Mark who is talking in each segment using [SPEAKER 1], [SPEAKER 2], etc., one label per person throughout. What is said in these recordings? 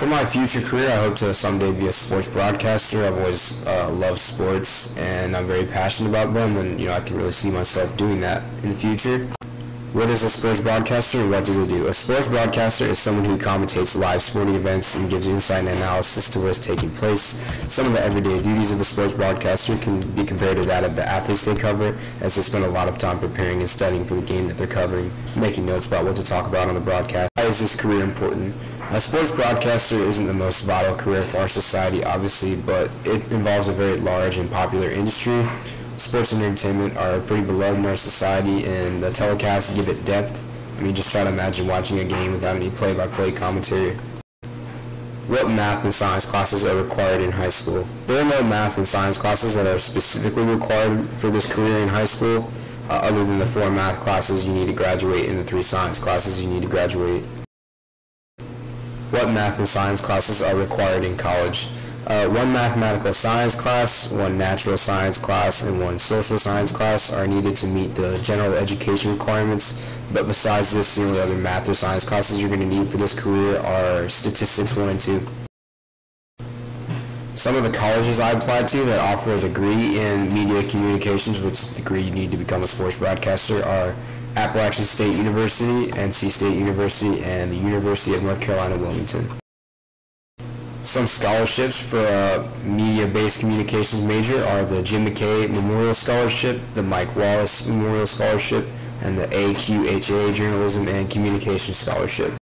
[SPEAKER 1] For my future career, I hope to someday be a sports broadcaster. I've always uh, loved sports, and I'm very passionate about them, and you know I can really see myself doing that in the future. What is a sports broadcaster and what do they do? A sports broadcaster is someone who commentates live sporting events and gives insight and analysis to what is taking place. Some of the everyday duties of a sports broadcaster can be compared to that of the athletes they cover, as they spend a lot of time preparing and studying for the game that they're covering, making notes about what to talk about on the broadcast. Why is this career important? A sports broadcaster isn't the most vital career for our society, obviously, but it involves a very large and popular industry sports and entertainment are pretty beloved in our society, and the telecasts give it depth. I mean, just try to imagine watching a game without any play-by-play commentary. What math and science classes are required in high school? There are no math and science classes that are specifically required for this career in high school, uh, other than the four math classes you need to graduate and the three science classes you need to graduate. What math and science classes are required in college? Uh, one mathematical science class, one natural science class, and one social science class are needed to meet the general education requirements. But besides this, the only other math or science classes you're going to need for this career are statistics 1 and 2. Some of the colleges I applied to that offer a degree in media communications, which degree you need to become a sports broadcaster, are Appalachian State University, NC State University, and the University of North Carolina Wilmington some scholarships for a media-based communications major are the Jim McKay Memorial Scholarship, the Mike Wallace Memorial Scholarship, and the AQHA Journalism and Communication Scholarship.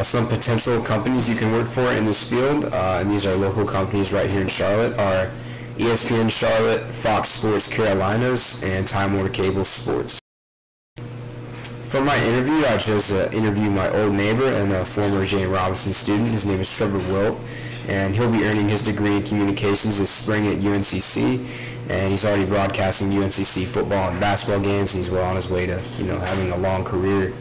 [SPEAKER 1] Uh, some potential companies you can work for in this field, uh, and these are local companies right here in Charlotte, are ESPN Charlotte, Fox Sports Carolinas, and Time Warner Cable Sports. For my interview, I chose to interview my old neighbor and a former Jay M. Robinson student. His name is Trevor Wilt, and he'll be earning his degree in communications this spring at UNCC. And he's already broadcasting UNCC football and basketball games, and he's well on his way to, you know, having a long career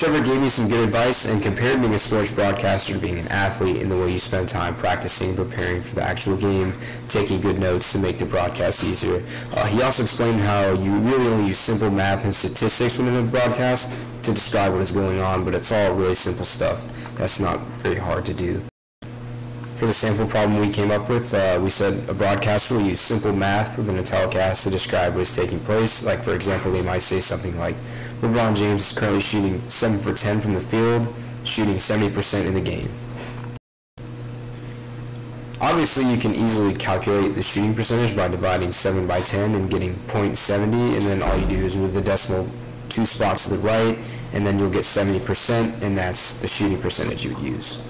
[SPEAKER 1] Trevor gave me some good advice and compared being a sports broadcaster to being an athlete in the way you spend time practicing, preparing for the actual game, taking good notes to make the broadcast easier. Uh, he also explained how you really only use simple math and statistics when in a broadcast to describe what is going on, but it's all really simple stuff. That's not very hard to do for the sample problem we came up with, uh, we said a broadcaster will use simple math within a telecast to describe what is taking place. Like, for example, they might say something like, LeBron James is currently shooting 7 for 10 from the field, shooting 70% in the game. Obviously, you can easily calculate the shooting percentage by dividing 7 by 10 and getting .70, and then all you do is move the decimal two spots to the right, and then you'll get 70%, and that's the shooting percentage you would use